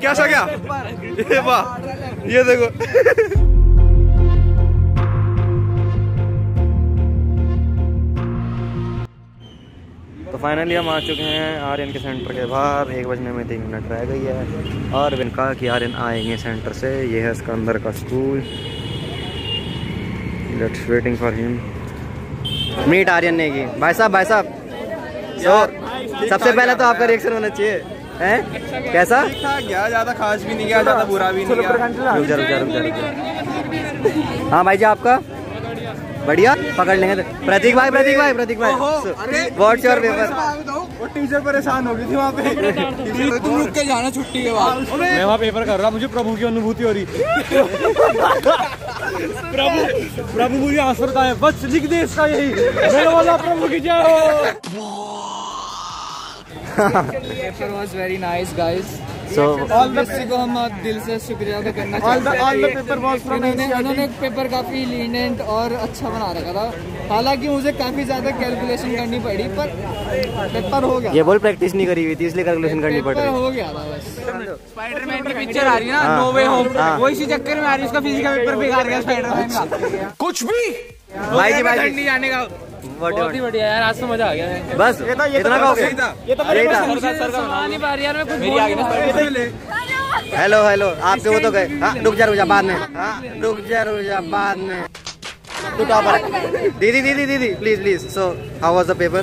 कैसा क्या? ये वाह ये देखो। तो फाइनली हम आ चुके हैं आर्यन के सेंटर के बाहर। एक बजने में तीन मिनट रह गई है। और बिन कहा कि आर्यन आएँगे सेंटर से। ये है इसका अंदर का school let's waiting for him meet Aryan ने की भाई साहब भाई साहब। सबसे पहले तो आपका रिएक्शन होना चाहिए। हैं? कैसा? क्या ज़्यादा खास भी नहीं गया ज़्यादा बुरा भी नहीं गया। हाँ भाई जी आपका? बढ़िया पकड़ लेंगे तो। प्रतीक भाई प्रतीक भाई प्रतीक भाई। व्हाट्स योर पेपर वो टीचर परेशान हो गई थी वहाँ पे। तुम रुक के जाना छुट्टी के बाद। मैं वहाँ पेपर कर रहा मुझे प्रभु की अनुभूति हो रही। प्रभु प्रभु मुझे आंसर का है बस लिख दे इसका यही। मेरे वाला प्रभु की जय हो। Paper was very nice guys so all the को हम दिल से शुक्रिया अदा करना चाहते हैं। All the paper was from उन्होंने पेपर काफ़ी लीनेंट और अच्छा बना रखा था। हालाँकि मुझे काफ़ी ज़्यादा कैलकुलेशन करनी पड़ी पर पेपर हो गया। ये बोल प्रैक्टिस नहीं करी हुई थी इसलिए कैलकुलेशन करनी पड़ रही। हो गया था बस। स्पाइडरमैन की पिक्चर आ रही है ना नो वे होम। वो इसी चक्कर में आ रही है उसका फ़िज़िकल पेपर बेकार गया स्पाइडरमैन का। कुछ भी भाई जी भाई जी। जाने का बहुत ही बढ़िया यार आज तो मज़ा आ गया। है बस इतना कहोगे ये तो यही था। सुना नहीं पा रही यार मैं कुछ बोल नहीं पा रही हेलो हेलो आपके वो तो गए? हाँ रुक जा रुक जा बाद में। हाँ रुक जा रुक जा बाद में। तू टॉपर दीदी दीदी दीदी please please so how was the paper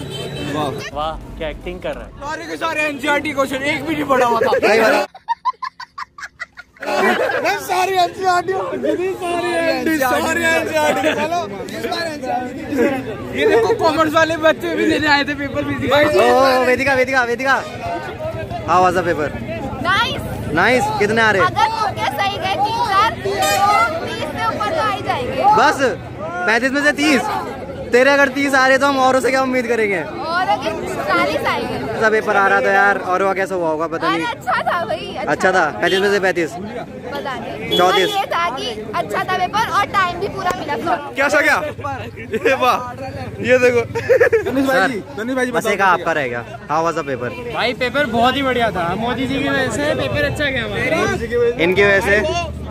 वाह। क्या एक्टिंग कर रहा है? सारे के सारे एनसीईआरटी क्वेश्चन एक भी नहीं पढ़ा हुआ था। सही बात मैं सारे एनसीईआरटी सारे सारे एनसीईआरटी चलो ये देखो कॉमर्स वाले बच्चे भी लेने आए थे paper physics O Vedika Vedika Vedika how was the paper nice nice कितने आ रहे? अगर तुमके सही गए तीन चार तो तीस से ऊपर तो आ ही जाएँगे। बस पैंतीस में से तीस। तेरे अगर तीस आ रहे तो हम औरों से क्या उम्मीद करेंगे? ऐसा पेपर आ रहा था यार और वो कैसा हुआ होगा पता नहीं। अच्छा था भाई अच्छा था? पैंतीस में से पैंतीस? पता नहीं। चौंतीस। पर ये था कि अच्छा था पेपर और टाइम भी पूरा मिला था। कैसा क्या? ये वाह ये देखो। बस एक आपका रहेगा हाउ वाज द पेपर भाई पेपर बहुत ही बढ़िया था। मोदी जी की वजह से पेपर अच्छा गया इनकी वजह से?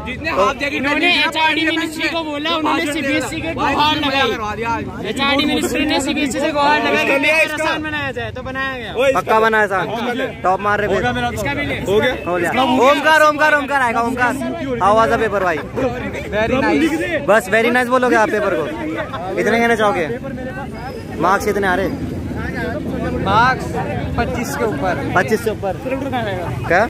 जितने हाथ जैकेट उन्होंने एचआरडी मिनिस्ट्री को बोला उन्होंने सीबीएसई के गुहार लगाई। एचआरडी मिनिस्ट्री ने सीबीएसई से गुहार लगाई कि आसान बनाया जाए तो बनाया गया। पक्का बनाया था। टॉप मार रहे थे। इसका भी ले हो गया? हो गया। ओमकार ओमकार ओमकार आएगा Omkar how was the paper भाई। वेरी नाइस बस वेरी नाइस बोलोगे आप पेपर को। इतने कहना चाहोगे? मार्क्स कितने आ रहे? मार्क्स 25 के ऊपर। पच्चीस से ऊपर। क्या?